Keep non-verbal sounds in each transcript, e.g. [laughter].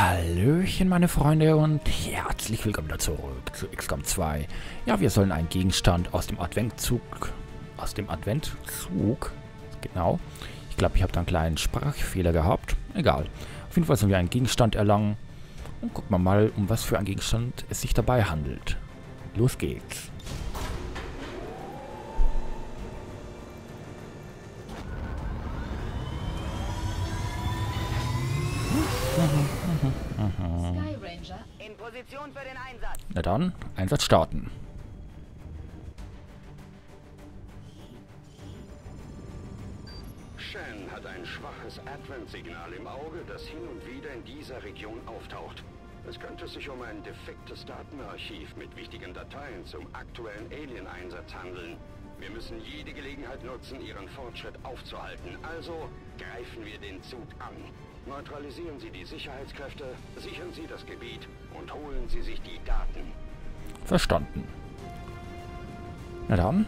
Hallöchen, meine Freunde, und herzlich willkommen wieder zurück zu XCOM 2. Ja, wir sollen einen Gegenstand aus dem Adventzug... Aus dem Adventzug? Genau. Ich glaube, ich habe da einen kleinen Sprachfehler gehabt. Egal. Auf jeden Fall sollen wir einen Gegenstand erlangen. Und gucken wir mal, um was für einen Gegenstand es sich dabei handelt. Los geht's. Sky Ranger In Position für den Einsatz. Na dann, Einsatz starten. Shan hat ein schwaches Advent-Signal im Auge, das hin und wieder in dieser Region auftaucht. Es könnte sich um ein defektes Datenarchiv mit wichtigen Dateien zum aktuellen Alien-Einsatz handeln. Wir müssen jede Gelegenheit nutzen, ihren Fortschritt aufzuhalten. Also greifen wir den Zug an. Neutralisieren Sie die Sicherheitskräfte, sichern Sie das Gebiet und holen Sie sich die Daten. Verstanden. Na dann.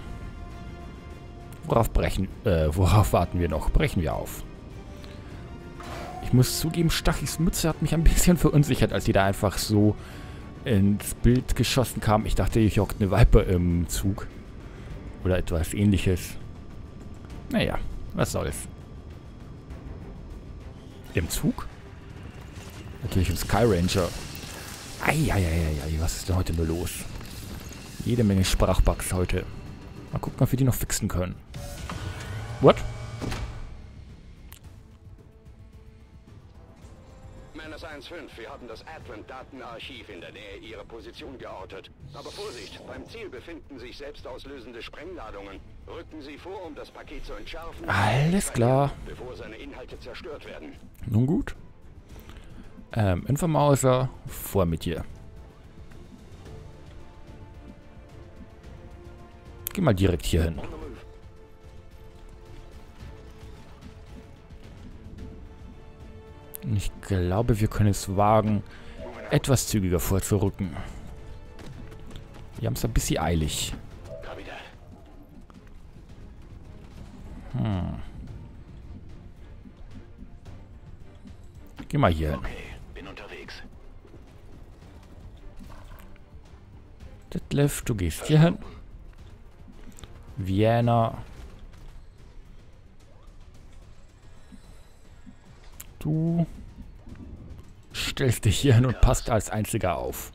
Worauf brechen, äh, worauf warten wir noch? Brechen wir auf. Ich muss zugeben, Stachys Mütze hat mich ein bisschen [laughs] verunsichert, als die da einfach so ins Bild geschossen kam. Ich dachte, ich hockt eine Viper im Zug. Oder etwas ähnliches. Naja, was soll's. Im Zug? Natürlich im Sky Ranger. Eieieiei, was ist denn heute nur los? Jede Menge Sprachbugs heute. Mal gucken, ob wir die noch fixen können. What? Menace 1-5, wir haben das Advent-Datenarchiv in der Nähe Ihrer Position geortet. Aber Vorsicht, beim Ziel befinden sich selbstauslösende Sprengladungen. Rücken Sie vor, um das Paket zu entschärfen. Alles klar. Nun gut. Ähm, Infomauser, vor mit dir. Geh mal direkt hier hin. Ich glaube, wir können es wagen, etwas zügiger vorzurücken. Wir haben es ein bisschen eilig. Geh mal hier hin. Okay, bin unterwegs. Detlef, du gehst hier hin. Vienna. Du stellst dich hier hin und passt als einziger auf.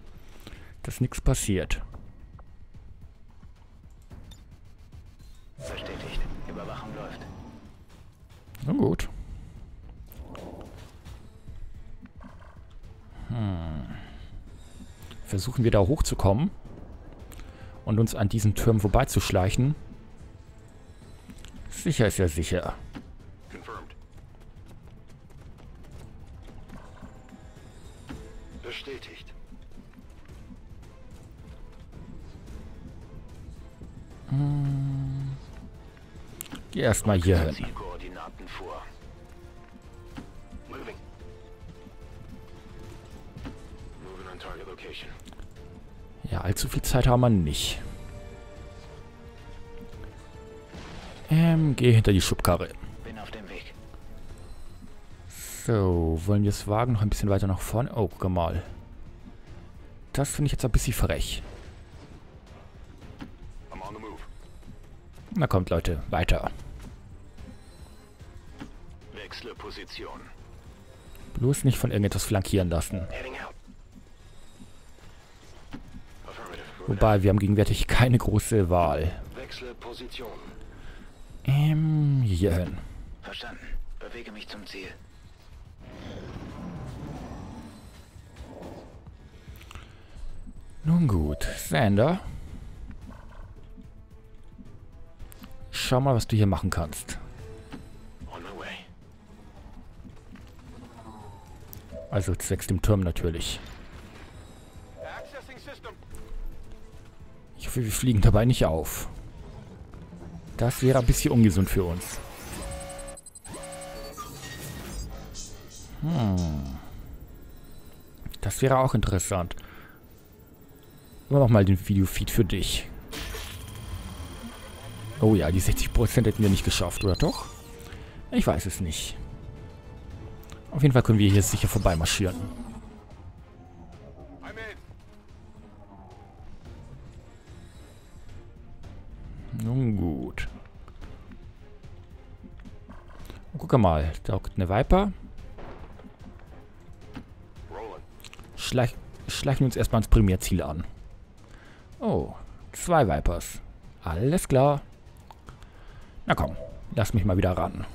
Dass nichts passiert. bestätigt. Na gut. Hm. Versuchen wir da hochzukommen und uns an diesen Türmen vorbeizuschleichen. Sicher ist ja sicher. Bestätigt. Geh erstmal hier hin. Zeit haben wir nicht. Ähm, geh hinter die Schubkarre. Bin auf dem Weg. So, wollen wir es wagen? Noch ein bisschen weiter nach vorne. Oh, guck mal. Das finde ich jetzt ein bisschen frech. I'm on the move. Na kommt, Leute, weiter. Wechsle Position. Bloß nicht von irgendetwas flankieren lassen. Heading Wobei, wir haben gegenwärtig keine große Wahl. Wechsle Position. Ähm, hier hin. Verstanden. Bewege mich zum Ziel. Nun gut, Sander. Schau mal, was du hier machen kannst. Also zwecks dem Turm natürlich. Hoffe, wir fliegen dabei nicht auf. Das wäre ein bisschen ungesund für uns. Hm. Das wäre auch interessant. Aber mach mal den Videofeed für dich. Oh ja, die 60% hätten wir nicht geschafft, oder doch? Ich weiß es nicht. Auf jeden Fall können wir hier sicher vorbeimarschieren. Guck mal. Da hockt eine Viper. Schleich, schleichen wir uns erstmal ins Primärziel an. Oh, zwei Vipers. Alles klar. Na komm, lass mich mal wieder ran.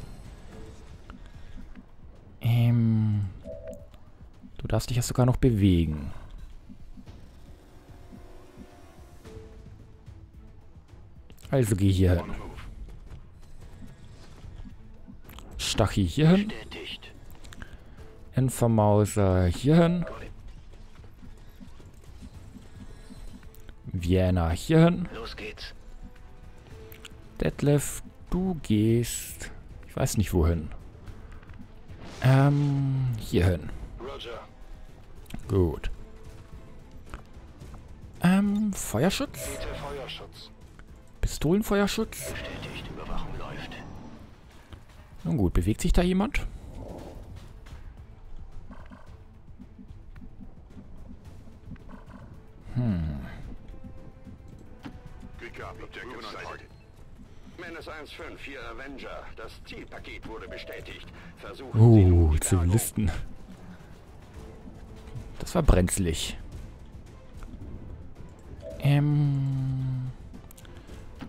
Ähm, du darfst dich ja sogar noch bewegen. Also geh hier hin. Hier hin. Got it. Vienna hier hin. Los geht's. Detlef, du gehst... Ich weiß nicht wohin. Ähm, hier hin. Roger. Gut. Ähm, Feuerschutz? Bitte Feuerschutz. Pistolenfeuerschutz? Bestätigt. Überwachung läuft. Nun gut, bewegt sich da jemand? Good copy. Objective sighted. Menace 1-5, hier Avenger. Das Zielpaket wurde bestätigt. Versuchen Uh, Bergung. Zivilisten. Das war brenzlig. Ähm...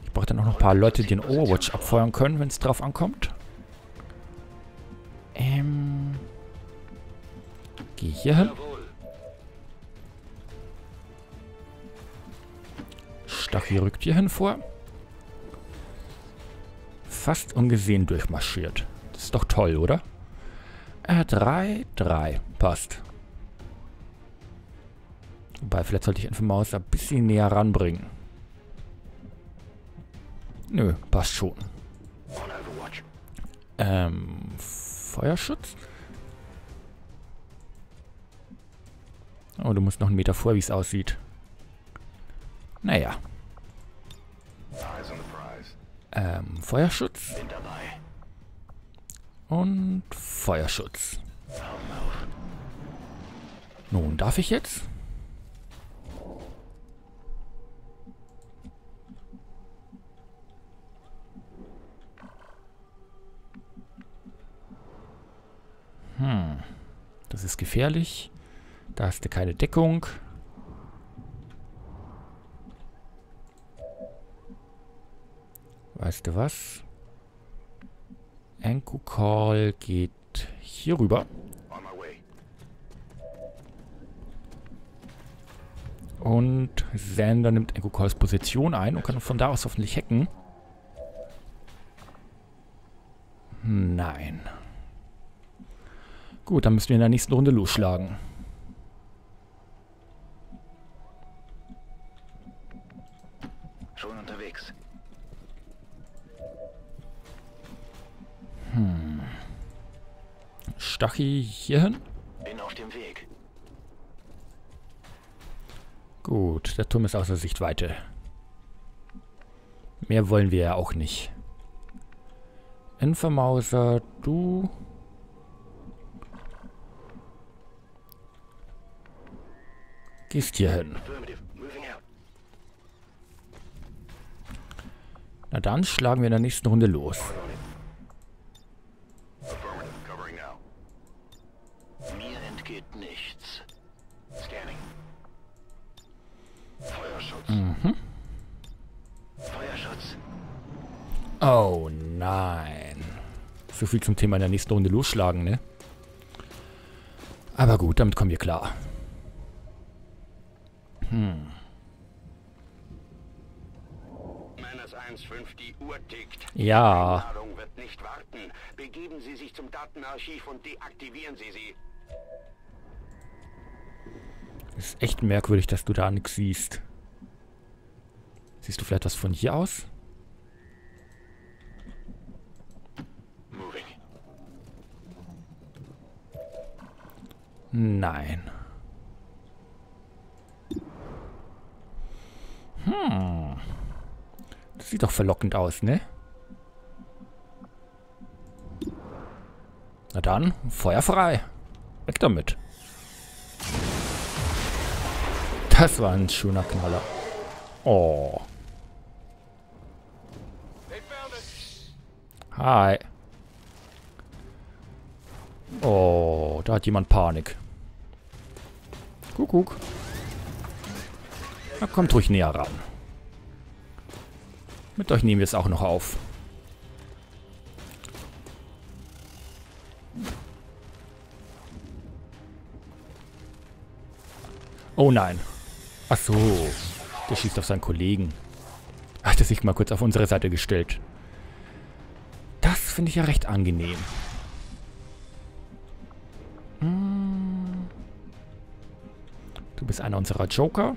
Ich brauche dann auch noch ein paar Leute, die den Overwatch abfeuern können, wenn es drauf ankommt. Hier hin. Stachy rückt hierhin vor. Fast ungesehen durchmarschiert. Das ist doch toll, oder? Äh, 3, 3. Passt. Wobei, vielleicht sollte ich einfach Maus ein bisschen näher ranbringen. Nö, passt schon. Ähm, Feuerschutz? Oh, du musst noch einen Meter vor, wie es aussieht. Naja. Ähm, Feuerschutz und Feuerschutz. Nun, darf ich jetzt? Hm. Das ist gefährlich. Da hast du keine Deckung. Weißt du was? Anku Call geht hier rüber. Und Xander nimmt Echo Calls Position ein und kann von da aus hoffentlich hacken. Nein. Gut, dann müssen wir in der nächsten Runde losschlagen. Stachy hierhin. Bin auf dem Weg. Gut, der Turm ist außer Sichtweite. Mehr wollen wir ja auch nicht. Invermauser, du... Gehst hier hin. Na dann schlagen wir in der nächsten Runde los. Mir entgeht nichts. Scanning. Feuerschutz. Mhm. Feuerschutz. Oh nein. So viel zum Thema in der nächsten Runde losschlagen, ne? Aber gut, damit kommen wir klar. Menace 1-5, die Uhr tickt. Ja. Die wird nicht warten. Begeben Sie sich zum Datenarchiv und deaktivieren Sie sie. Ist echt merkwürdig, dass du da nichts siehst. Siehst du vielleicht was von hier aus? Nein. Hm. Das sieht doch verlockend aus, ne? Na dann, Feuer frei. Weg damit. Das war ein schöner Knaller. Oh. Hi. Oh, da hat jemand Panik. Kuckuck. Na, kommt ruhig näher ran. Mit euch nehmen wir es auch noch auf. Oh nein. Ach so. Der schießt auf seinen Kollegen. Hat er sich mal kurz auf unsere Seite gestellt. Das finde ich ja recht angenehm. Hm. Du bist einer unserer Joker.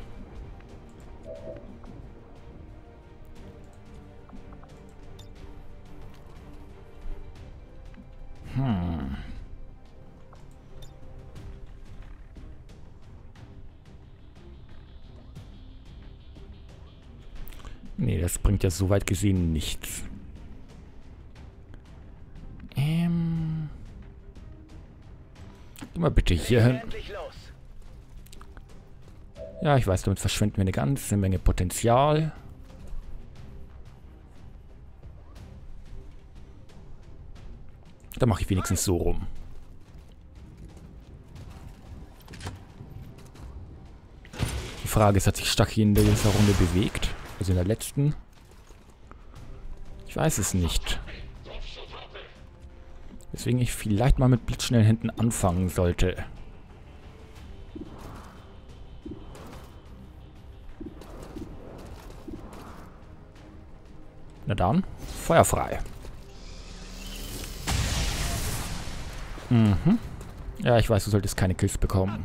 Ja soweit gesehen nichts. Ähm. Geh mal bitte hier hin. Ja, ich weiß, damit verschwenden wir eine ganze Menge Potenzial. Da mache ich wenigstens so rum. Die Frage ist, hat sich Stachy in dieser Runde bewegt? Also in der letzten? Ich weiß es nicht. Deswegen ich vielleicht mal mit blitzschnellen Händen anfangen sollte. Na dann, feuerfrei. Mhm. Ja, ich weiß, du solltest keine Kills bekommen.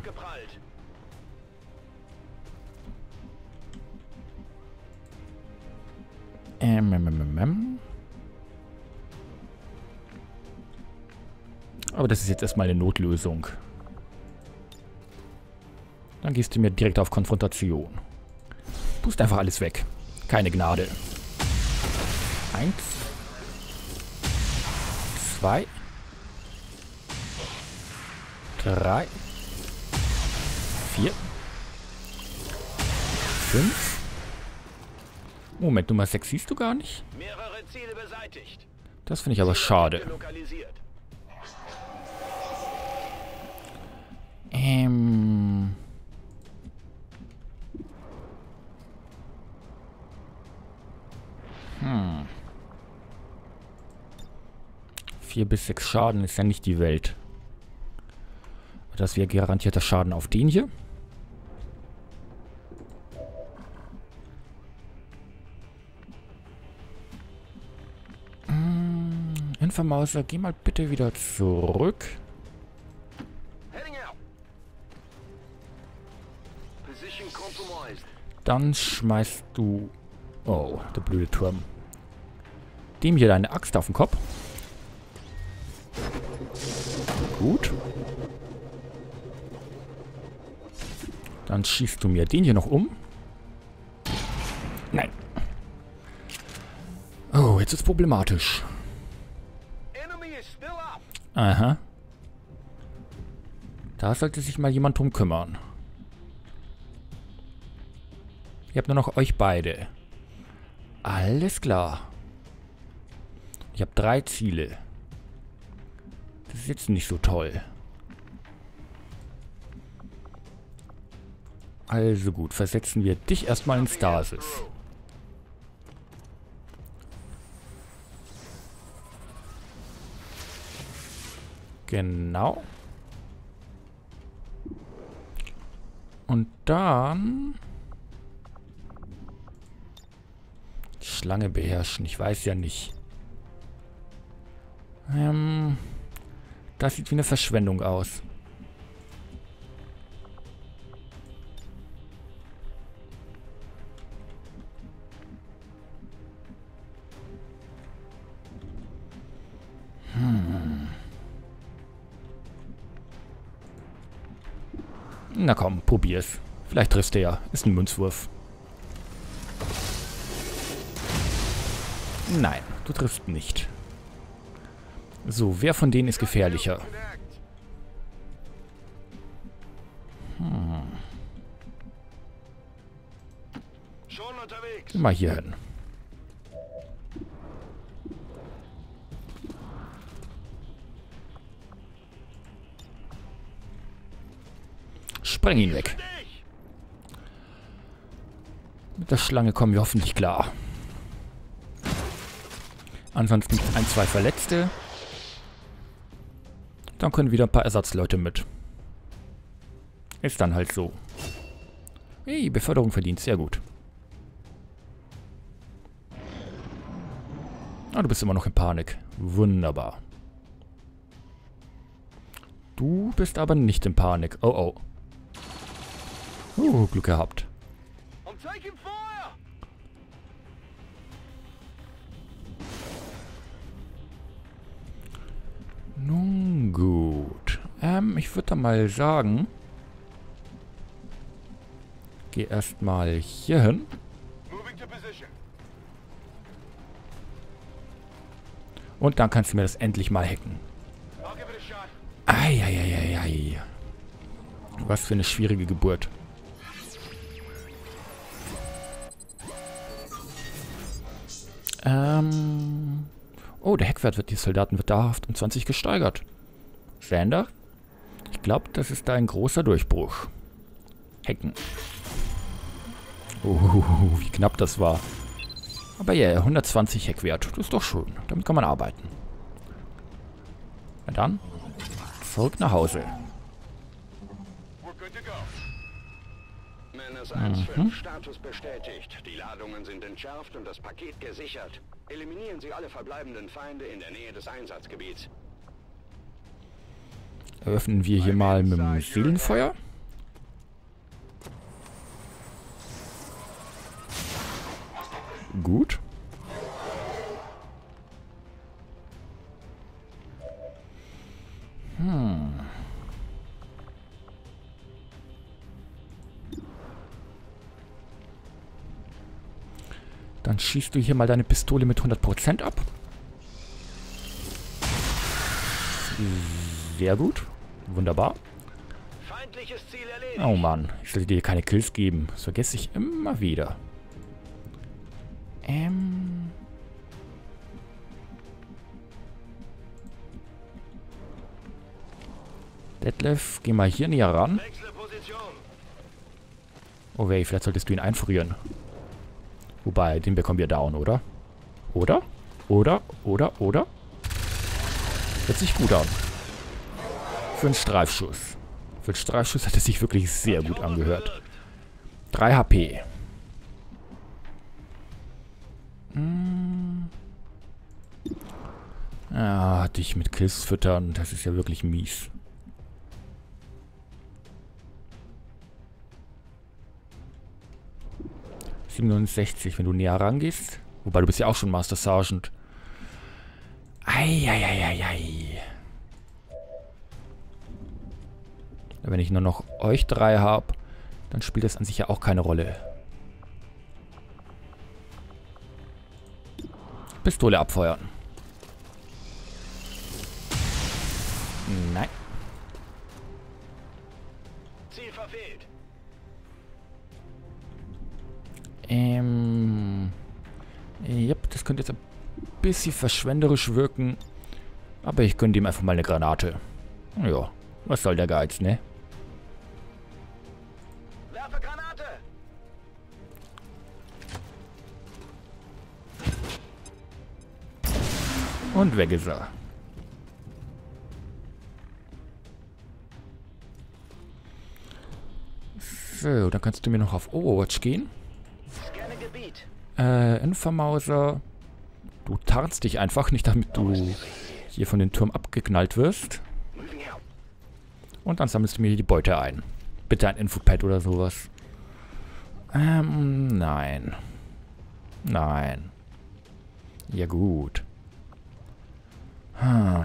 Ähm, ähm, ähm, ähm. Aber das ist jetzt erstmal eine Notlösung. Dann gehst du mir direkt auf Konfrontation. Pust einfach alles weg. Keine Gnade. Eins. Zwei. Drei. Vier. Fünf. Moment, Nummer 6 siehst du gar nicht? Mehrere Ziele beseitigt. Das finde ich aber schade. Ähm. Hm. Vier bis sechs Schaden ist ja nicht die Welt. Das wäre garantierter Schaden auf den hier. Hm, Infamauser, geh mal bitte wieder zurück. Dann schmeißt du... Oh, der blöde Turm. Dem hier deine Axt auf den Kopf. Gut. Dann schießt du mir den hier noch um. Nein. Oh, jetzt ist problematisch. Aha. Da sollte sich mal jemand drum kümmern. Ihr habt nur noch euch beide. Alles klar. Ich habe drei Ziele. Das ist jetzt nicht so toll. Also gut, versetzen wir dich erstmal in Stasis. Genau. Und dann... Schlange beherrschen. Ich weiß ja nicht. Ähm... Das sieht wie eine Verschwendung aus. Na komm, probier's. Vielleicht triffst du ja. Ist ein Münzwurf. Nein, du triffst nicht. So, wer von denen ist gefährlicher? Schon unterwegs. Geh mal hier hin. Spreng ihn weg. Mit der Schlange kommen wir hoffentlich klar. Ansonsten gibt es ein, zwei Verletzte. Dann können wieder ein paar Ersatzleute mit. Ist dann halt so. Hey, Beförderung verdient. Sehr gut. Ah, du bist immer noch in Panik. Wunderbar. Du bist aber nicht in Panik. Oh, oh. Uh, Glück gehabt. I'm taking fire! Nun gut. Ähm, ich würde mal sagen... Geh erstmal hier hin. Und dann kannst du mir das endlich mal hacken. Eieieiei. Was für eine schwierige Geburt. Ähm. Oh, der Heckwert wird die Soldaten wird dauerhaft um 20 gesteigert. Sander? Ich glaube, das ist da ein großer Durchbruch. Hacken. Oh, wie knapp das war. Aber ja, 120 Heckwert. Das ist doch schön. Damit kann man arbeiten. Na dann, zurück nach Hause. Menace 1-5, Status bestätigt. Die Ladungen sind entschärft und das Paket gesichert. Eliminieren Sie alle verbleibenden Feinde in der Nähe des Einsatzgebiets. Eröffnen wir hier mal mit dem Seelenfeuer. Gut. Hm. Dann schießt du hier mal deine Pistole mit 100% ab. Sehr gut. Wunderbar. Oh Mann, ich sollte dir keine Kills geben. Das vergesse ich immer wieder. Ähm. Detlef, geh mal hier näher ran. Oh weh, vielleicht solltest du ihn einfrieren. Wobei, den bekommen wir down, oder? Oder? Oder? Oder? Oder? Hört sich gut an. Für einen Streifschuss. Für einen Streifschuss hat es sich wirklich sehr gut angehört. 3 HP. Hm. Ja, dich mit Kills füttern, das ist ja wirklich mies. ...67, wenn du näher rangehst. Wobei, du bist ja auch schon Master Sergeant. Eieieiei. Wenn ich nur noch euch drei habe, dann spielt das an sich ja auch keine Rolle. Pistole abfeuern. Nein. Ähm. Yep, das könnte jetzt ein bisschen verschwenderisch wirken. Aber ich gönne ihm einfach mal eine Granate. Ja, was soll der Geiz, ne? Werfe Granate. Und weg ist er. So, dann kannst du mir noch auf Overwatch gehen. Äh, Infermauser. Du tarnst dich einfach, nicht damit du hier von den Turm abgeknallt wirst. Und dann sammelst du mir die Beute ein. Bitte ein Infopad oder sowas. Ähm, nein. Nein. Ja gut. Hm.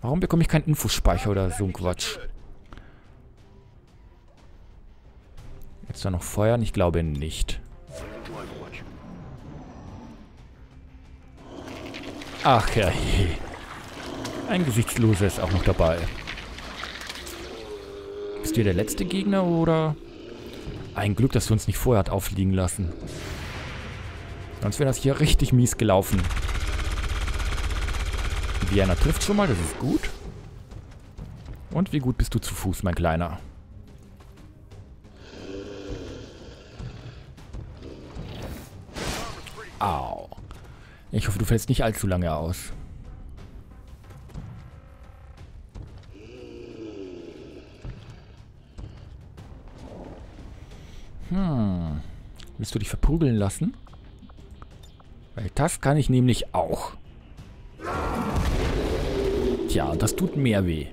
Warum bekomme ich keinen Infospeicher oder so ein Quatsch? Jetzt da noch feuern? Ich glaube nicht. Ach ja. Ein Gesichtsloser ist auch noch dabei. Bist du der letzte Gegner oder? Ein Glück, dass du uns nicht vorher hat auffliegen lassen. Sonst wäre das hier richtig mies gelaufen. Vienna trifft schon mal, das ist gut. Und wie gut bist du zu Fuß, mein Kleiner? Au. Ich hoffe, du fällst nicht allzu lange aus. Hm. Willst du dich verprügeln lassen? Weil das kann ich nämlich auch. Tja, das tut mehr weh.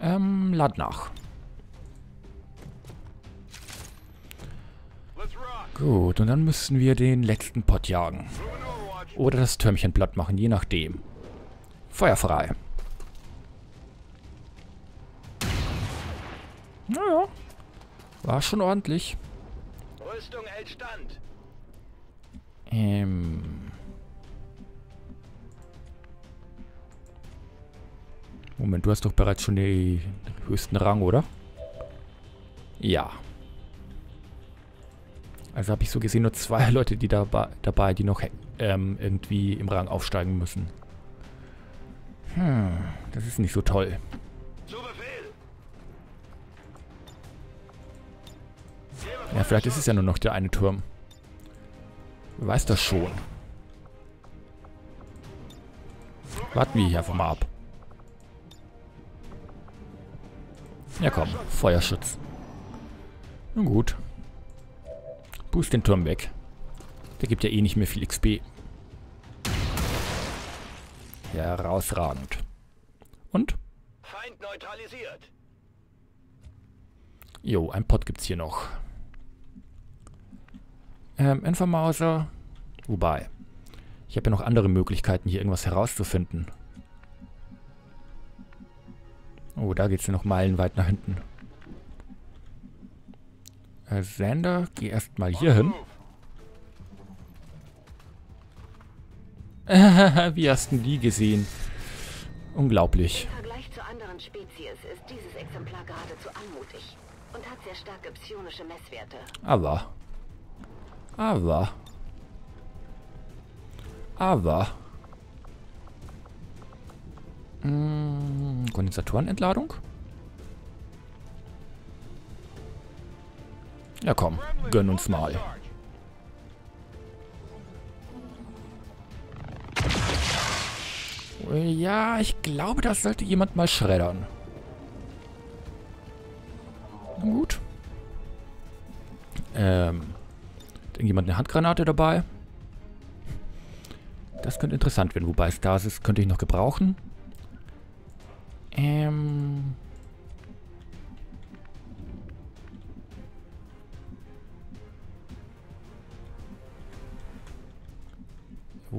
Ähm, lad nach. Gut, und dann müssen wir den letzten Pott jagen. Oder das Türmchen platt machen, je nachdem. Feuer frei. Naja. War schon ordentlich. Rüstung hält stand. Ähm. Moment, du hast doch bereits schon den höchsten Rang, oder? Ja. Also habe ich so gesehen nur zwei [laughs] Leute, die dabei, dabei die noch ähm, irgendwie im Rang aufsteigen müssen. Hm, das ist nicht so toll. Ja, vielleicht ist es ja nur noch der eine Turm. Wer weiß das schon. Warten wir hier einfach mal ab. Ja komm, Feuerschutz. Nun gut. Boost den Turm weg. Der gibt ja eh nicht mehr viel XP. Herausragend. Und? Feind neutralisiert. Jo, ein Pot gibt's hier noch. Ähm, Infomauser. Wobei. Ich habe ja noch andere Möglichkeiten, hier irgendwas herauszufinden. Oh, da geht's ja noch meilenweit nach hinten. Sander, geh erstmal hier hin. [laughs] Wie hast du die gesehen? Unglaublich. Im Vergleich zu anderen Spezies ist dieses Exemplar geradezu anmutig und hat sehr starke psionische Messwerte. Aber. Aber. Aber. Hm, Kondensatorenentladung? Ja komm, gönn uns mal. Ja, ich glaube, das sollte jemand mal schreddern. Na gut. Ähm. Hat irgendjemand eine Handgranate dabei? Das könnte interessant werden, wobei Stasis könnte ich noch gebrauchen. Ähm.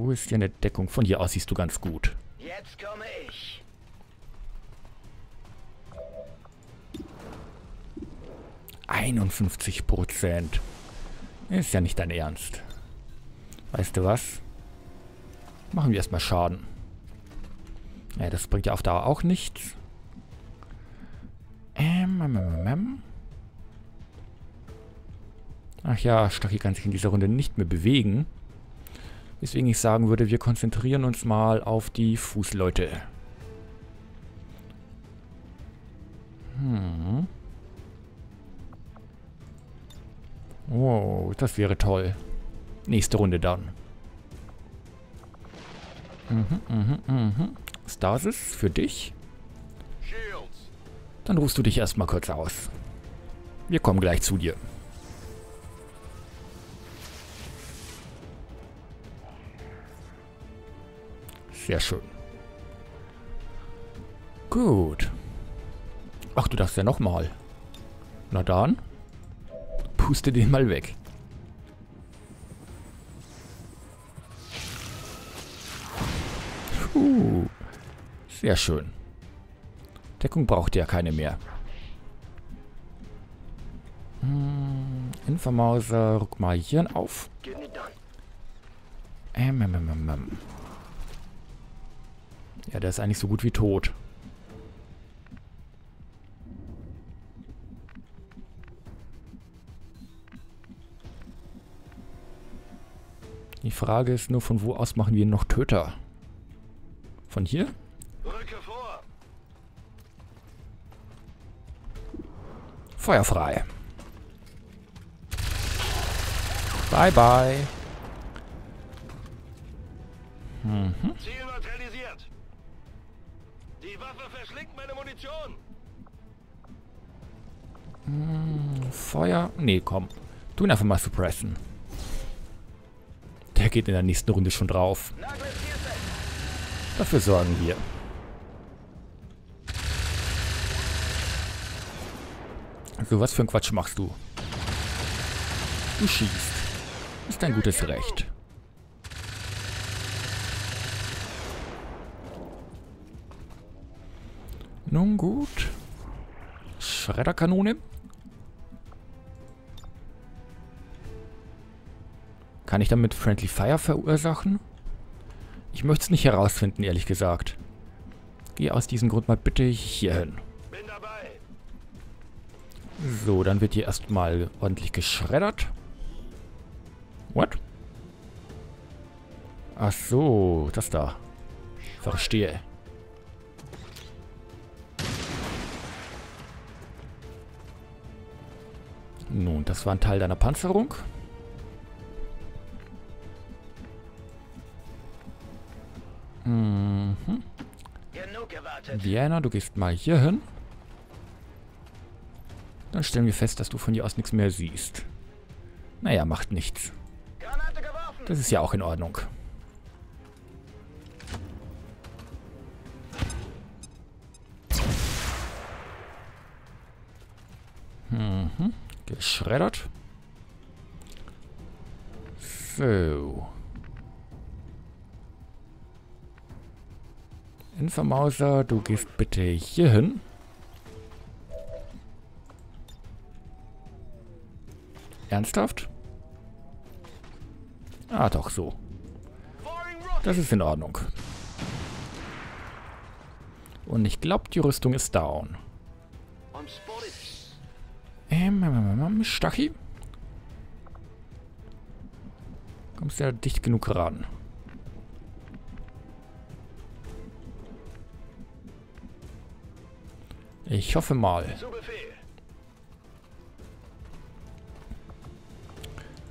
Wo ist hier eine Deckung? Von hier aus siehst du ganz gut. Jetzt komme ich. Prozent. Ist ja nicht dein Ernst. Weißt du was? Machen wir erstmal Schaden. Ja, das bringt ja auf Dauer auch nichts. Ähm, ähm, ähm, ähm. Ach ja, Stachy kann sich in dieser Runde nicht mehr bewegen. Weswegen ich sagen würde, wir konzentrieren uns mal auf die Fußleute. Hm. Wow, das wäre toll. Nächste Runde dann. Mhm, mhm, mhm. Stasis für dich. Dann rufst du dich erstmal kurz aus. Wir kommen gleich zu dir. Sehr schön. Gut. Ach, du darfst ja nochmal. Na dann. Puste den mal weg. Puh. Sehr schön. Deckung braucht ja keine mehr. Hm, Infomauser, rück mal hier auf. Ähm, ähm, ähm, ähm, ähm. Ja, der ist eigentlich so gut wie tot. Die Frage ist nur, von wo aus machen wir noch Töter? Von hier? Rücke vor. Feuer frei. Bye, bye. Mhm. Munition. Feuer. Nee, komm. Tu ihn einfach mal suppressen. Der geht in der nächsten Runde schon drauf. Dafür sorgen wir. So, was für ein Quatsch machst du? Du schießt. Ist dein gutes Recht. Nun gut. Schredderkanone. Kann ich damit Friendly Fire verursachen? Ich möchte es nicht herausfinden, ehrlich gesagt. Geh aus diesem Grund mal bitte hier hin. So, dann wird hier erstmal ordentlich geschreddert. What? Ach so, das da. Verstehe. Nun, das war ein Teil deiner Panzerung. Mhm. Vienna, du gehst mal hier hin. Dann stellen wir fest, dass du von hier aus nichts mehr siehst. Naja, macht nichts. Das ist ja auch in Ordnung. Geschreddert. So. Infamauser, du gehst bitte hier hin. Ernsthaft? Ah, doch so. Das ist in Ordnung. Und ich glaube, die Rüstung ist down. Stachy? Kommst du ja dicht genug ran? Ich hoffe mal.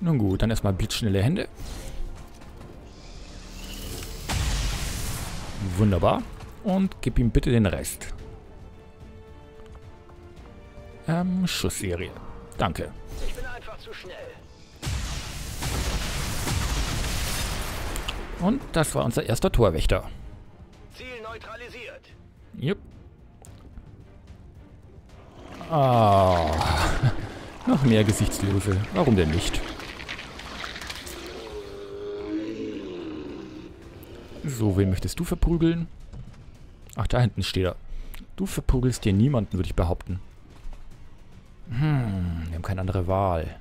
Nun gut, dann erstmal blitzschnelle Hände. Wunderbar. Und gib ihm bitte den Rest. Ähm, Schussserie. Danke. Ich bin einfach zu schnell. Und das war unser erster Torwächter. Ziel neutralisiert. Jupp. Ah. [laughs] Noch mehr Gesichtslose. Warum denn nicht? So, wen möchtest du verprügeln? Ach, da hinten steht er. Du verprügelst dir niemanden, würde ich behaupten. Hm, wir haben keine andere Wahl.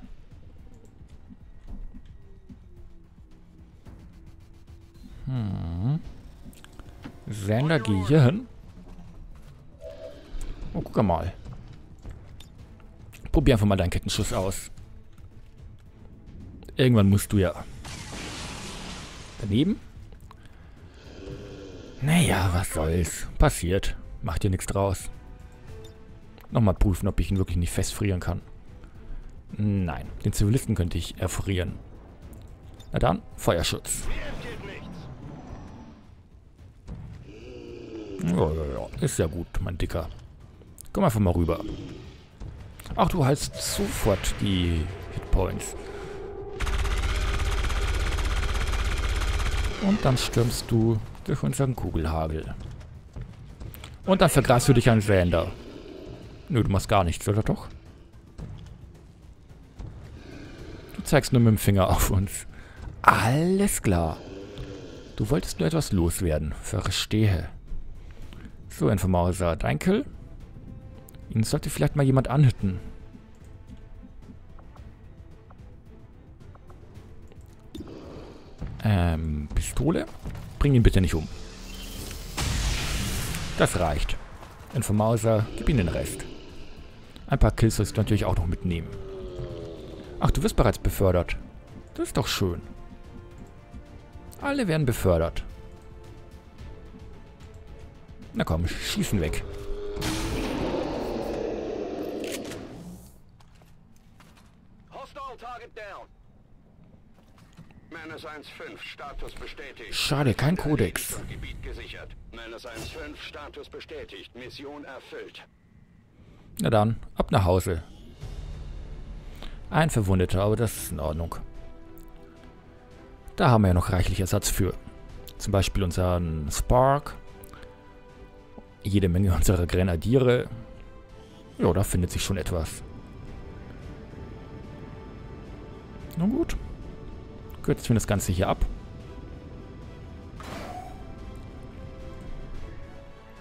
Hm. Sander, geh hier hin. Oh, guck mal. Probier einfach mal deinen Kettenschuss aus. Irgendwann musst du ja. Daneben? Naja, was soll's. Passiert. Macht dir nichts draus. Nochmal prüfen, ob ich ihn wirklich nicht festfrieren kann. Nein, den Zivilisten könnte ich erfrieren. Na dann, Feuerschutz. Ja, ja, ja. Ist ja gut, mein Dicker. Komm einfach mal rüber. Ach, du heilst sofort die Hitpoints. Und dann stürmst du durch unseren Kugelhagel. Und dann vergreifst du dich an Sander. Nö, du machst gar nichts, oder doch? Du zeigst nur mit dem Finger auf uns. Alles klar. Du wolltest nur etwas loswerden. Verstehe. So, Infomauser, dein Kill? Ihn sollte vielleicht mal jemand anhütten. Ähm, Pistole? Bring ihn bitte nicht um. Das reicht. Infomauser, gib ihm den Rest. Ein paar Kills sollst du natürlich auch noch mitnehmen. Ach, du wirst bereits befördert. Das ist doch schön. Alle werden befördert. Na komm, schießen weg. Schade, kein Kodex. Status bestätigt. Mission erfüllt. Na dann, ab nach Hause. Ein Verwundeter, aber das ist in Ordnung. Da haben wir ja noch reichlich Ersatz für. Zum Beispiel unseren Spark. Jede Menge unserer Grenadiere. Ja, da findet sich schon etwas. Na gut. Kürzen wir das Ganze hier ab.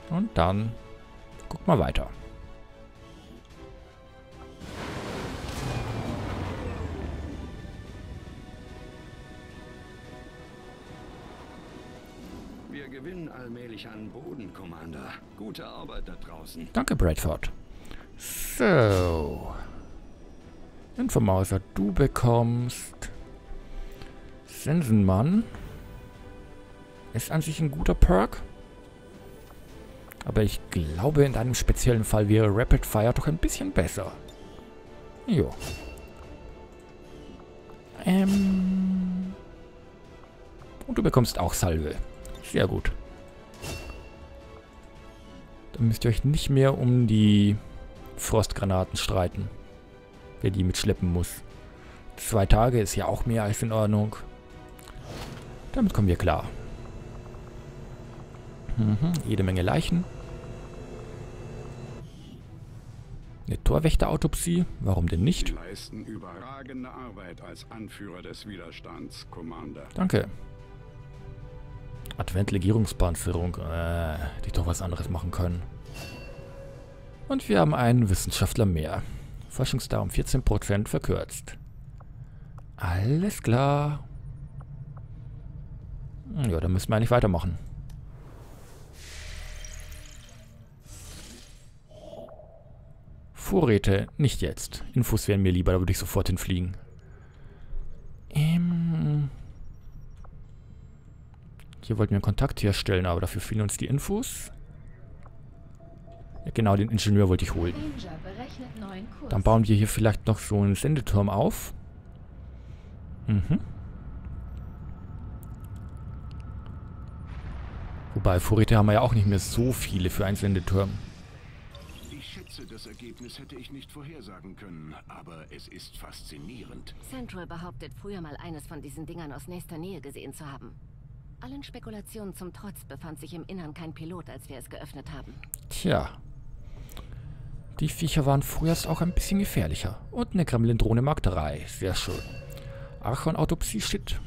Und dann guck mal weiter. Gewinnen allmählich an Boden, Commander. Gute Arbeit da draußen. Danke, Bradford. So. Infomauser, du bekommst Sensenmann. Ist an sich ein guter Perk. Aber ich glaube, in einem speziellen Fall wäre Rapid Fire doch ein bisschen besser. Jo. Ähm. Und du bekommst auch Salve. Sehr gut. Dann müsst ihr euch nicht mehr um die Frostgranaten streiten. Wer die mitschleppen muss. Zwei Tage ist ja auch mehr als in Ordnung. Damit kommen wir klar. Mhm, jede Menge Leichen. Eine Torwächterautopsie. Warum denn Sie nicht? leisten überragende Arbeit als Anführer des Widerstands, Commander. Danke. Advent-Legierungspanzerung. Äh, die doch was anderes machen können. Und wir haben einen Wissenschaftler mehr. Forschungsdauer um 14% verkürzt. Alles klar. Ja, dann müssen wir eigentlich weitermachen. Vorräte, nicht jetzt. Infos wären mir lieber, da würde ich sofort hinfliegen. Ähm... Hier wollten wir einen Kontakt herstellen, aber dafür fehlen uns die Infos. Ja, genau, den Ingenieur wollte ich holen. Dann bauen wir hier vielleicht noch so einen Sendeturm auf. Mhm. Wobei, Vorräte haben wir ja auch nicht mehr so viele für einen Sendeturm. Ich schätze, das Ergebnis hätte ich nicht vorhersagen können, aber es ist faszinierend. Central behauptet, früher mal eines von diesen Dingern aus nächster Nähe gesehen zu haben. Allen Spekulationen zum Trotz befand sich im Innern kein Pilot, als wir es geöffnet haben. Tja. Die Viecher waren früher auch ein bisschen gefährlicher. Und eine Gremlin-Drohne Mark 3. Sehr schön. Archon-Autopsie steht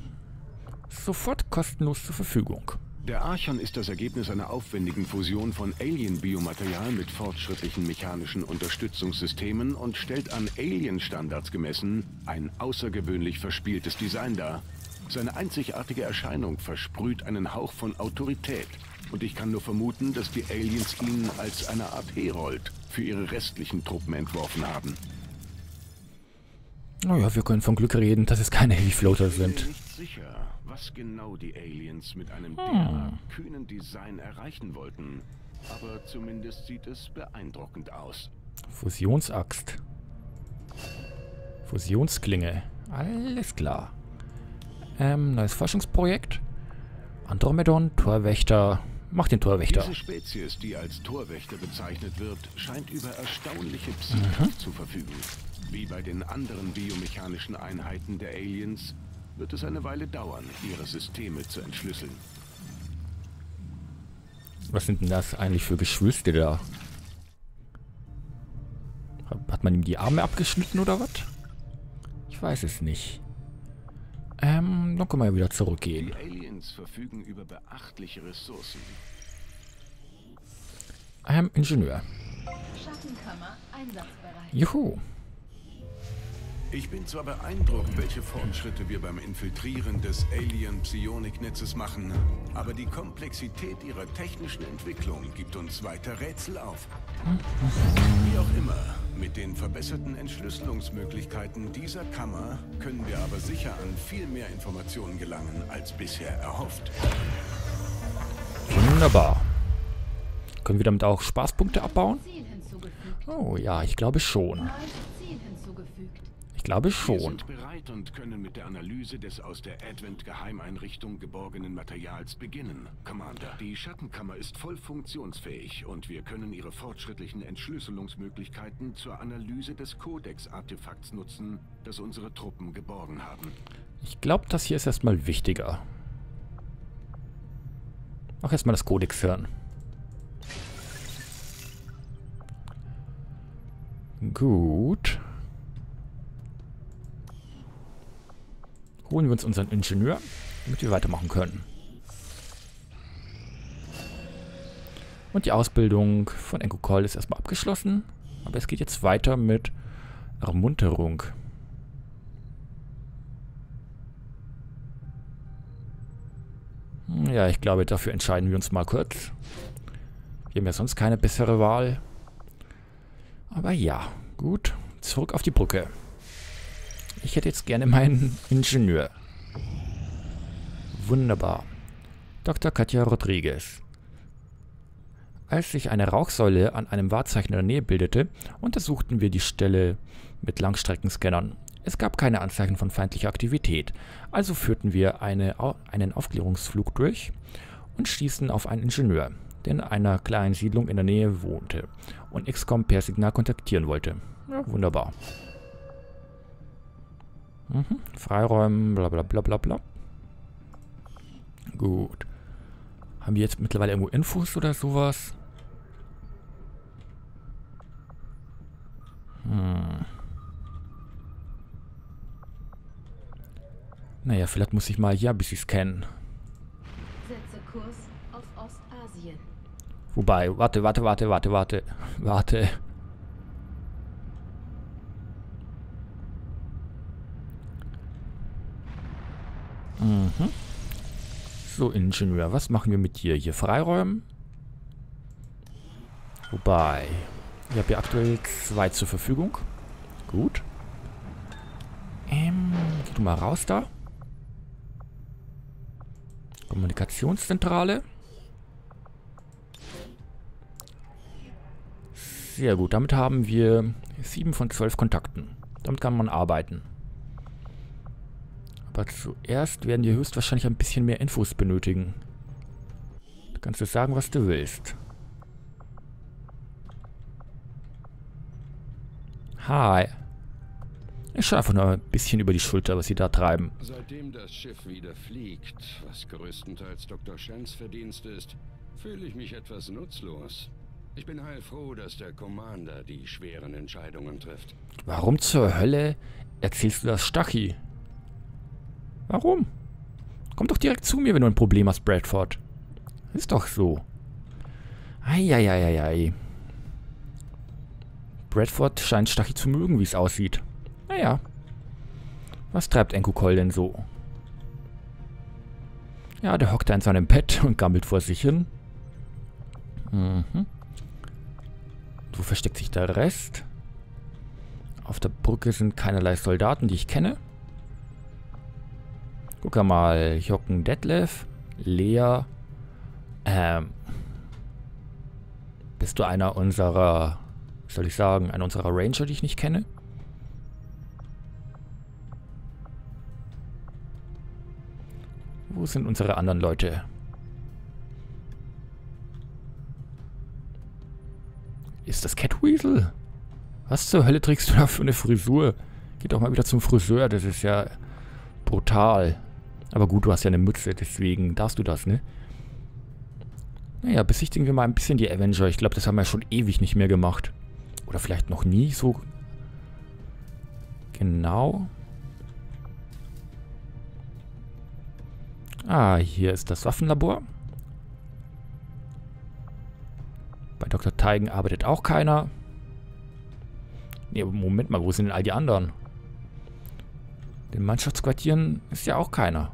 sofort kostenlos zur Verfügung. Der Archon ist das Ergebnis einer aufwendigen Fusion von Alien-Biomaterial mit fortschrittlichen mechanischen Unterstützungssystemen und stellt an Alien-Standards gemessen ein außergewöhnlich verspieltes Design dar. Seine einzigartige Erscheinung versprüht einen Hauch von Autorität. Und ich kann nur vermuten, dass die Aliens ihn als eine Art Herold für ihre restlichen Truppen entworfen haben. Naja, wir können von Glück reden, dass es keine Heavy Floater Ich bin sind. nicht sicher, was genau die Aliens mit einem derart kühnen Design erreichen wollten. Aber zumindest sieht es beeindruckend aus. Fusionsaxt. Fusionsklinge. Alles klar. Ähm, neues Forschungsprojekt. Andromedon, Torwächter. Mach den Torwächter. Diese Spezies, die als Torwächter bezeichnet wird, scheint über erstaunliche Psyche zu verfügen. Wie bei den anderen biomechanischen Einheiten der Aliens wird es eine Weile dauern, ihre Systeme zu entschlüsseln. Was sind denn das eigentlich für Geschwülste da? Hat man ihm die Arme abgeschnitten oder was? Ich weiß es nicht. Ähm, dann können wir ja wieder zurückgehen. Die Aliens verfügen über beachtliche Ressourcen. Ähm, Ingenieur. Schattenkammer einsatzbereit. Juhu. Ich bin zwar beeindruckt, welche Fortschritte wir beim Infiltrieren des Alien-Psionik-Netzes machen, aber die Komplexität ihrer technischen Entwicklung gibt uns weiter Rätsel auf. Wie auch immer, mit den verbesserten Entschlüsselungsmöglichkeiten dieser Kammer können wir aber sicher an viel mehr Informationen gelangen, als bisher erhofft. Wunderbar. Können wir damit auch Spaßpunkte abbauen? Oh ja, ich glaube schon. Glaube Wir schon. sind bereit und können mit der Analyse des aus der Advent-Geheimeinrichtung geborgenen Materials beginnen, Commander. Die Schattenkammer ist voll funktionsfähig und wir können ihre fortschrittlichen Entschlüsselungsmöglichkeiten zur Analyse des Codex-Artefakts nutzen, das unsere Truppen geborgen haben. Ich glaube, das hier ist erstmal wichtiger. Auch erstmal das Codex hören. Gut. Holen wir uns unseren Ingenieur, damit wir weitermachen können. Und die Ausbildung von Enko Call ist erstmal abgeschlossen. Aber es geht jetzt weiter mit Ermunterung. Ja, ich glaube, dafür entscheiden wir uns mal kurz. Wir haben ja sonst keine bessere Wahl. Aber ja, gut. Zurück auf die Brücke. Ich hätte jetzt gerne meinen Ingenieur. Wunderbar. Dr. Katja Rodriguez. Als sich eine Rauchsäule an einem Wahrzeichen in der Nähe bildete, untersuchten wir die Stelle mit Langstreckenscannern. Es gab keine Anzeichen von feindlicher Aktivität, also führten wir eine, einen Aufklärungsflug durch und stießen auf einen Ingenieur, der in einer kleinen Siedlung in der Nähe wohnte und XCOM per Signal kontaktieren wollte. Ja, wunderbar. Mhm. Freiräumen, bla bla bla bla bla. Gut. Haben wir jetzt mittlerweile irgendwo Infos oder sowas? Hm. Naja, vielleicht muss ich mal hier ein bisschen scannen. Setze Kurs auf Ostasien. Wobei, warte, warte, warte, warte, warte, warte. Mhm. So, Ingenieur, was machen wir mit dir? Hier freiräumen? Wobei, ich habe ja aktuell zwei zur Verfügung. Gut. Ähm, geh du mal raus da. Kommunikationszentrale. Sehr gut, damit haben wir 7 von 12 Kontakten. Damit kann man arbeiten. Aber zuerst werden wir höchstwahrscheinlich ein bisschen mehr Infos benötigen. Du kannst du sagen, was du willst. Hi. Ich schaue einfach nur ein bisschen über die Schulter, was sie da treiben. Seitdem das Schiff wieder fliegt, was größtenteils Dr. Shens Verdienst ist, fühle ich mich etwas nutzlos. Ich bin heilfroh, dass der Commander die schweren Entscheidungen trifft. Warum zur Hölle erzählst du das Stachy? Warum? Komm doch direkt zu mir, wenn du ein Problem hast, Bradford. Ist doch so. Eieieiei. Bradford scheint Stachy zu mögen, wie es aussieht. Naja. Was treibt Enko Koll denn so? Ja, der hockt da in seinem Bett [laughs] und gammelt vor sich hin. Mhm. Wo versteckt sich der Rest? Auf der Brücke sind keinerlei Soldaten, die ich kenne. Guck mal, hier hocken Detlef, Lea. Ähm. Bist du einer unserer, was soll ich sagen, einer unserer Ranger, die ich nicht kenne? Wo sind unsere anderen Leute? Ist das Catweasel? Was zur Hölle trägst du da für eine Frisur? Geh doch mal wieder zum Friseur, das ist ja brutal. Aber gut, du hast ja eine Mütze, deswegen darfst du das, ne? Naja, besichtigen wir mal ein bisschen die Avenger. Ich glaube, das haben wir schon ewig nicht mehr gemacht. Oder vielleicht noch nie so genau. Ah, hier ist das Waffenlabor. Bei Dr. Teigen arbeitet auch keiner. Nee, Moment mal, wo sind denn all die anderen? Den Mannschaftsquartieren ist ja auch keiner.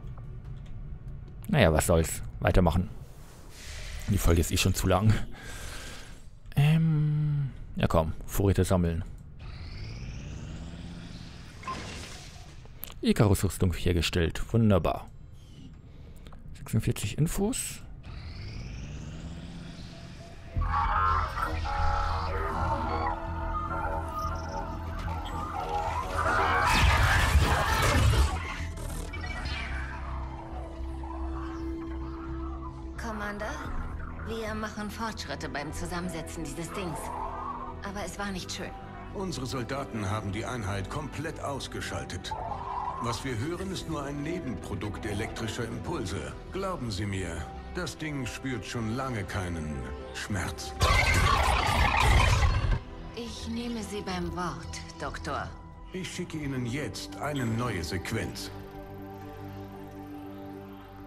Naja, was soll's. Weitermachen. Die Folge ist eh schon zu lang. Ähm. Ja komm, Vorräte sammeln. Icarus-Rüstung hergestellt. Wunderbar. 46 Infos. Wir machen Fortschritte beim Zusammensetzen dieses Dings. Aber es war nicht schön. Unsere Soldaten haben die Einheit komplett ausgeschaltet. Was wir hören, ist nur ein Nebenprodukt elektrischer Impulse. Glauben Sie mir, das Ding spürt schon lange keinen Schmerz. Ich nehme Sie beim Wort, Doktor. Ich schicke Ihnen jetzt eine neue Sequenz.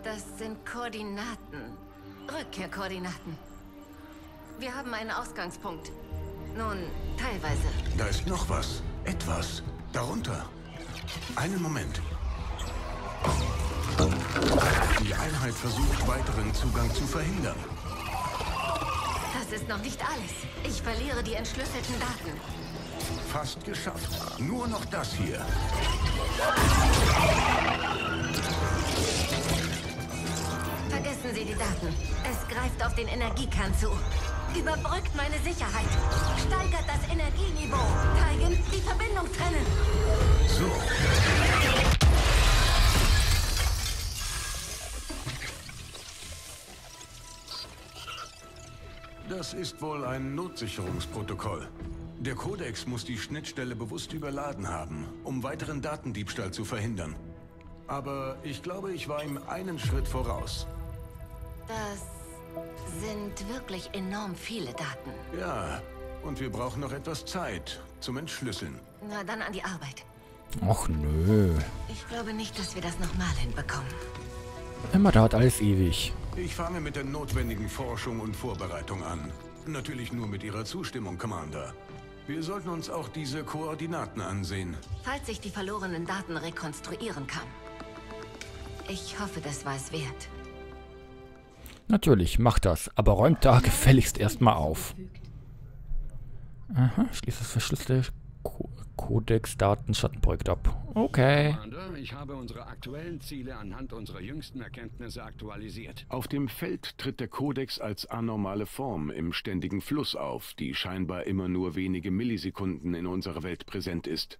Das sind Koordinaten. Rückkehrkoordinaten. Wir haben einen Ausgangspunkt. Nun, teilweise. Da ist noch was. Etwas. Darunter. Einen Moment. Die Einheit versucht, weiteren Zugang zu verhindern. Das ist noch nicht alles. Ich verliere die entschlüsselten Daten. Fast geschafft. Nur noch das hier. Vergessen Sie die Daten. Es greift auf den Energiekern zu. Überbrückt meine Sicherheit. Steigert das Energieniveau. Teigen, die Verbindung trennen. So. Das ist wohl ein Notsicherungsprotokoll. Der Kodex muss die Schnittstelle bewusst überladen haben, um weiteren Datendiebstahl zu verhindern. Aber ich glaube, ich war ihm einen Schritt voraus. Das sind wirklich enorm viele Daten. Ja, und wir brauchen noch etwas Zeit zum Entschlüsseln. Na dann an die Arbeit. Och nö. Ich glaube nicht, dass wir das nochmal hinbekommen. Immer dauert alles ewig. Ich fange mit der notwendigen Forschung und Vorbereitung an. Natürlich nur mit Ihrer Zustimmung, Commander. Wir sollten uns auch diese Koordinaten ansehen. Falls ich die verlorenen Daten rekonstruieren kann. Ich hoffe, das war es wert. Natürlich, macht das. Aber räumt da [laughs] gefälligst erstmal auf. Aha, schließt das verschlüsselte Ko Codex-Daten-Schattenprojekt ab. Okay. Ich habe unsere aktuellen Ziele anhand unserer jüngsten Erkenntnisse aktualisiert. Auf dem Feld tritt der Kodex als anormale Form im ständigen Fluss auf, die scheinbar immer nur wenige Millisekunden in unserer Welt präsent ist.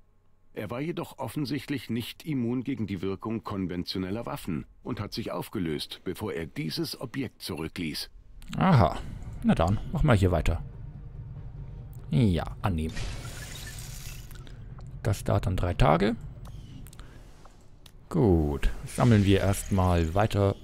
Er war jedoch offensichtlich nicht immun gegen die Wirkung konventioneller Waffen und hat sich aufgelöst, bevor er dieses Objekt zurückließ. Aha. Na dann, machen wir hier weiter. Ja, annehmen. Das dauert dann drei Tage. Gut. Sammeln wir erstmal weiter.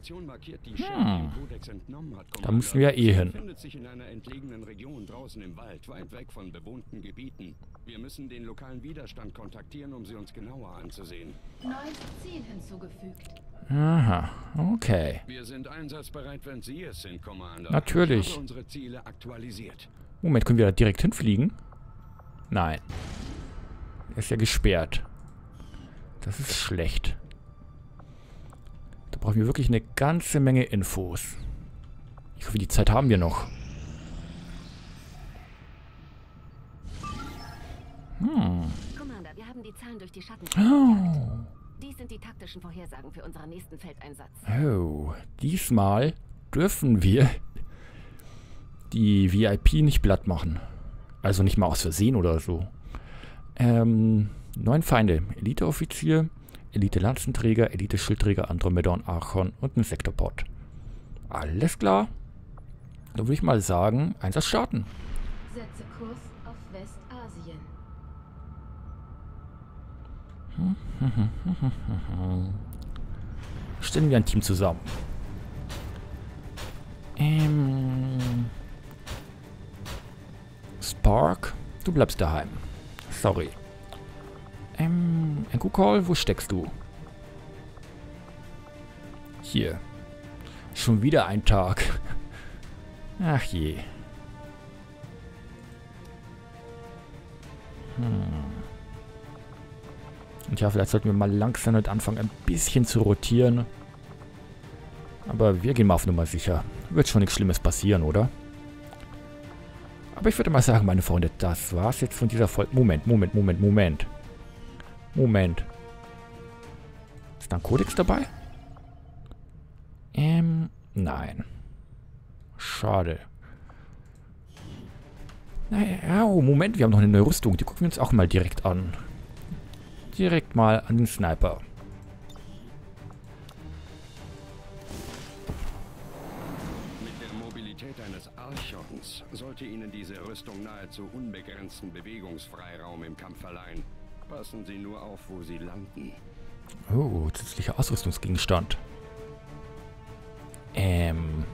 Position markiert, die dem Kodex entnommen hat, Da müssen wir eh hin. befindet sich in einer entlegenen Region draußen im Wald, weit weg von bewohnten Gebieten. Wir müssen den lokalen Widerstand kontaktieren, um sie uns genauer anzusehen. Neues Ziel hinzugefügt. Aha, okay. Wir sind einsatzbereit, wenn Sie es sind, Commander. Natürlich. Unsere Ziele aktualisiert. Moment, können wir da direkt hinfliegen? Nein. Er ist ja gesperrt. Das ist schlecht. Brauchen wir wirklich eine ganze Menge Infos. Ich hoffe, die Zeit haben wir noch. Hm. Commander, wir haben die Zahlen durch die Schatten. Oh. Dies sind die taktischen Vorhersagen für unseren nächsten Feldeinsatz. oh. Diesmal dürfen wir die VIP nicht platt machen. Also nicht mal aus Versehen oder so. Ähm, neun Feinde. Elite-Offizier, Elite-Lanzenträger, Elite-Schildträger, Andromedon, Archon und ein Sektopod. Alles klar. Dann würde ich mal sagen, Einsatz starten. Setze Kurs auf Westasien. [laughs] Stellen wir ein Team zusammen. Ähm, Spark, du bleibst daheim. Sorry. Ähm, Enku-Call, wo steckst du? Hier. Schon wieder ein Tag. Ach je. Hm. Und ja, vielleicht sollten wir mal langsam damit anfangen, ein bisschen zu rotieren. Aber wir gehen mal auf Nummer sicher. Wird schon nichts Schlimmes passieren, oder? Aber ich würde mal sagen, meine Freunde, das war's jetzt von dieser Folge. Moment, Moment, Moment, Moment. Moment. Ist da ein Kodex dabei? Ähm, nein. Schade. Naja, oh, Moment, wir haben noch eine neue Rüstung. Die gucken wir uns auch mal direkt an. Direkt mal an den Sniper. Qualität eines Archons sollte Ihnen diese Rüstung nahezu unbegrenzten Bewegungsfreiraum im Kampf verleihen. Passen Sie nur auf, wo Sie landen. Oh, zusätzlicher Ausrüstungsgegenstand. Ähm.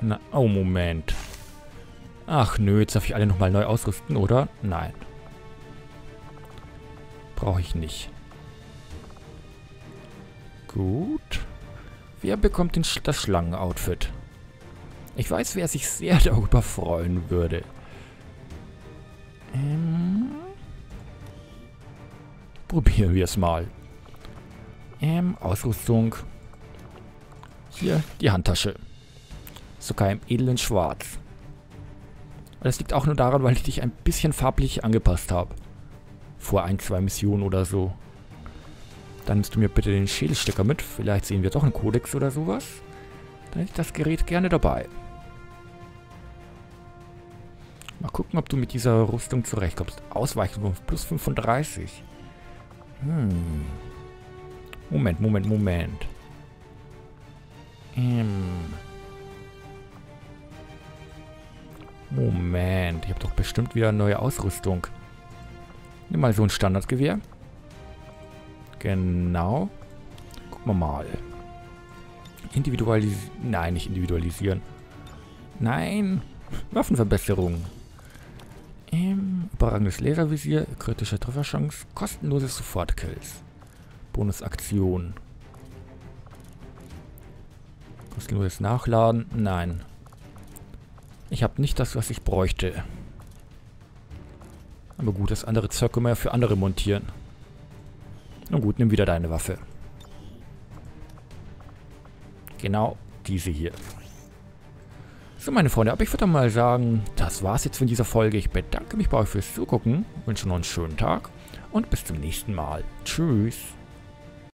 Na, oh, Moment. Ach nö, jetzt darf ich alle nochmal neu ausrüsten, oder? Nein. Brauche ich nicht. Gut. Wer bekommt Sch- das Schlangenoutfit? Ich weiß, wer sich sehr [laughs] darüber freuen würde. Ähm. Probieren wir es mal. Ähm, Ausrüstung. Hier, die Handtasche. Sogar im edlen Schwarz. Das liegt auch nur daran, weil ich dich ein bisschen farblich angepasst habe. Vor ein, zwei Missionen oder so. Dann nimmst du mir bitte den Schädelstecker mit. Vielleicht sehen wir doch einen Kodex oder sowas. Dann ich das Gerät gerne dabei. Mal gucken, ob du mit dieser Rüstung zurechtkommst. Ausweichen von plus 35. Hm. Moment, Moment, Moment. Ähm. Moment, ich habe doch bestimmt wieder neue Ausrüstung. Nimm mal so ein Standardgewehr. Genau. Gucken wir mal. Individualisieren. Nein, nicht individualisieren. Nein. Waffenverbesserung. Ähm, überragendes Laservisier, kritische Trefferchance, kostenloses Sofortkills. Bonusaktion. Kostenloses Nachladen. Nein. Ich habe nicht das, was ich bräuchte. Aber gut, das andere Zeug können ja für andere montieren. Na gut, nimm wieder deine Waffe. Genau diese hier. So, meine Freunde, aber ich würde mal sagen, das war's jetzt von dieser Folge. Ich bedanke mich bei euch fürs Zugucken, wünsche noch einen schönen Tag und bis zum nächsten Mal. Tschüss.